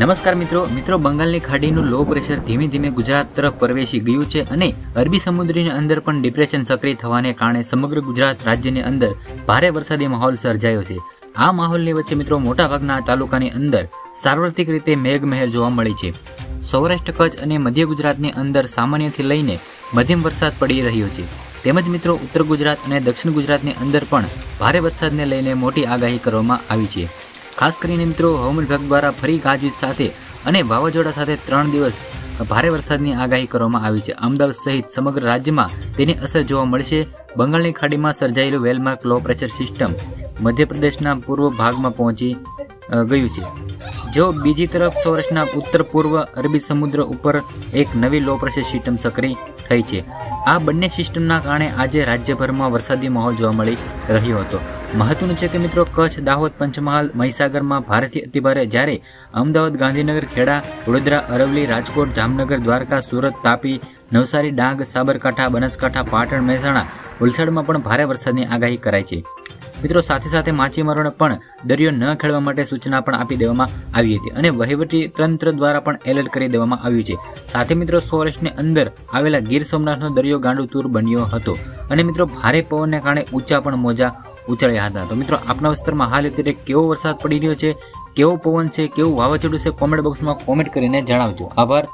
નમસ્કાર મિત્રો. મિત્રો, બંગાળની ખાડીનું લો પ્રેશર ધીમે ધીમે ગુજરાત તરફ પ્રવેશી ગયું છે અને અરબી સમુદ્રની અંદર પણ ડિપ્રેશન સક્રિય થવાને કારણે સમગ્ર ગુજરાત રાજ્યની અંદર ભારે વરસાદી માહોલ સર્જાયો છે. આ માહોલની વચ્ચે મિત્રો, મોટાભાગના તાલુકાની અંદર સાર્વત્રિક રીતે મેઘમહેર જોવા મળી છે. સૌરાષ્ટ્ર, કચ્છ અને મધ્ય ગુજરાતની અંદર સામાન્યથી લઈને મધ્યમ વરસાદ પડી રહ્યો છે. તેમજ મિત્રો, ઉત્તર ગુજરાત અને દક્ષિણ ગુજરાતની અંદર પણ ભારે વરસાદને લઈને મોટી આગાહી કરવામાં આવી છે. ખાસ કરીને મિત્રો, હવામાન વિભાગ દ્વારા ફરી ગાજવીજ સાથે અને વાવાઝોડા સાથે ત્રણ દિવસ ભારે વરસાદની આગાહી કરવામાં આવી છે. અમદાવાદ સહિત સમગ્ર રાજ્યમાં તેની અસર જોવા મળશે. બંગાળની ખાડીમાં સર્જાયેલું well marked low pressure system મધ્યપ્રદેશના પૂર્વ ભાગમાં પહોંચી ગયું છે. જો બીજી તરફ સૌરાષ્ટ્રના ઉત્તર પૂર્વ અરબી સમુદ્ર ઉપર એક નવી લો પ્રેશર સિસ્ટમ સક્રિય થઈ છે. આ બંને સિસ્ટમના કારણે આજે રાજ્યભરમાં વરસાદી માહોલ જોવા મળી રહ્યો હતો. મહત્વનું છે કે મિત્રો, કચ્છ, દાહોદ, પંચમહાલ, મહીસાગરમાં ભારેથી અતિભારે જ્યારે અમદાવાદ, ગાંધીનગર, ખેડા, વડોદરા અરવલી રાજકોટ, જામનગર, દ્વારકા, સુરત, તાપી, નવસારી, ડાંગ, સાબરકાંઠા, બનાસકાંઠા, પાટણ, મહેસાણા, વલસાડમાં પણ ભારે વરસાદની આગાહી કરાઈ છે. મિત્રો, સાથે સાથે માછીમારોને પણ દરિયો ન ખેડવા માટે સૂચના પણ આપી દેવામાં આવી હતી અને વહીવટી તંત્ર દ્વારા પણ એલર્ટ કરી દેવામાં આવ્યું છે. સાથે મિત્રો, સૌરાષ્ટ્રની અંદર આવેલા ગીર સોમનાથનો દરિયો ગાંડુ તૂર બન્યો હતો અને મિત્રો, ભારે પવનને કારણે ઊંચા પણ મોજા ઉછળ્યા હતા. તો મિત્રો, આપના વિસ્તારમાં હાલ અત્યારે કેવો વરસાદ પડી રહ્યો છે, કેવો પવન છે, કેવું વાવાઝોડું છે કોમેન્ટ બોક્સમાં કોમેન્ટ કરીને જણાવજો. આભાર.